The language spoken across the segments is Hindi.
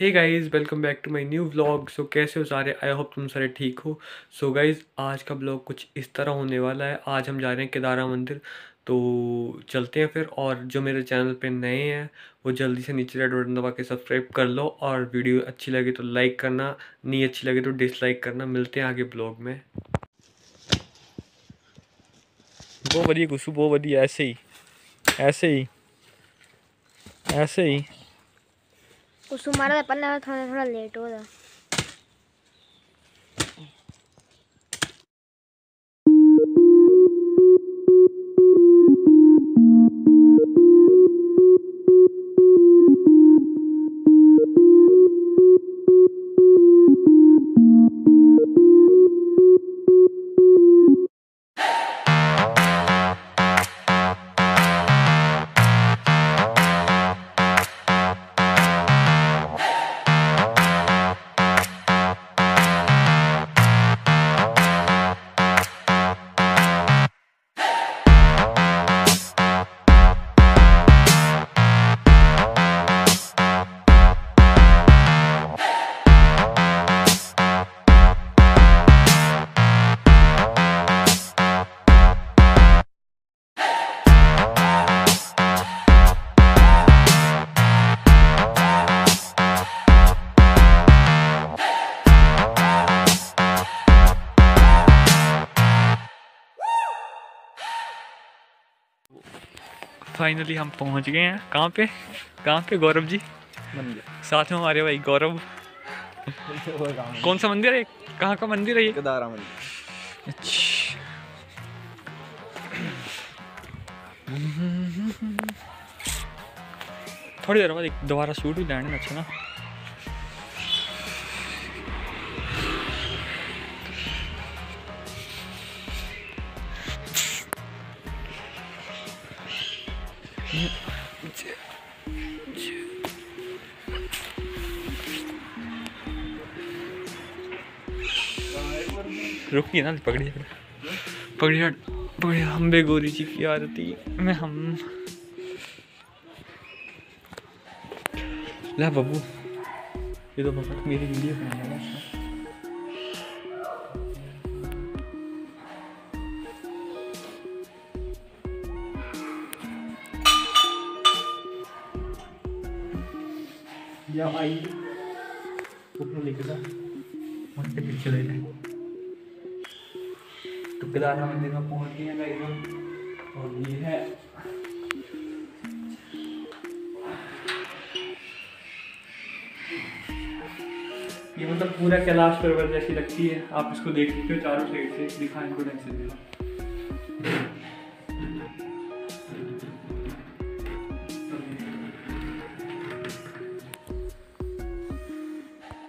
Hey guys welcome back to my new vlog so कैसे हो सारे? आई होप तुम सारे ठीक हो. सो so गाइस आज का ब्लॉग कुछ इस तरह होने वाला है. आज हम जा रहे हैं केदारा मंदिर. तो चलते हैं फिर, और जो मेरे चैनल पे नए हैं, वो जल्दी से नीचे रेड बटन दबा के सब्सक्राइब कर लो, और वीडियो अच्छी लगे तो लाइक करना, नहीं अच्छी लगे तो डिसलाइक करना. मिलते हैं आगे ब्लॉग में. बहुत बढ़िया गुस्सू, बहुत बढ़िया, ऐसे ही ऐसे ही ऐसे ही। कुछ हमारा पहले थोड़ा थोड़ा लेट हो रहा फाइनली हम पहुँच गए हैं। कहाँ पे? कहाँ पे गौरव जी? साथ में हमारे भाई गौरव। कौन सा मंदिर है? कहाँ का मंदिर है ये? केदारा मंदिर। अच्छा। थोड़ी देर बाद एक दोबारा सूट भी जाने अच्छा ना? रुकिए ना, पकड़िए। पकड़िए पकड़िए, हम बे गोरी जी की आरती मैं हम। ला बाबू, ये तो मेरी वीडियो बनाना तो केदारनाथ मंदिर में पहुँच गए हैं गाइस और ये है ये मतलब पूरा कैलाश पर्वत जैसी लगती है आप इसको देख सकते हो चारों साइड से दिखाएँ इनको ढंग से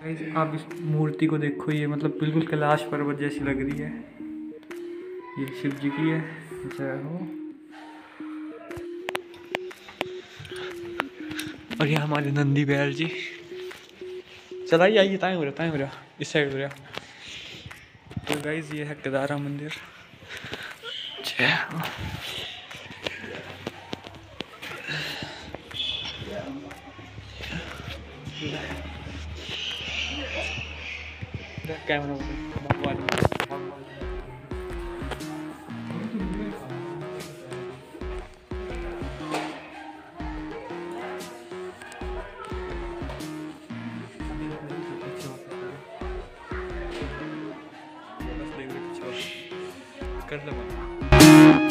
Guys, आप इस मूर्ति को देखो ये मतलब बिल्कुल कैलाश पर्वत जैसी लग रही है। ये शिव जी की है जय हो। और ये हमारे नंदी बैल जी। चलाइए आइए ताए हो रहा ताए हो रहा इस साइड हो रहा। तो गाइज़ ये है केदारा मंदिर। जय हो। कैमरा भगवान कर लो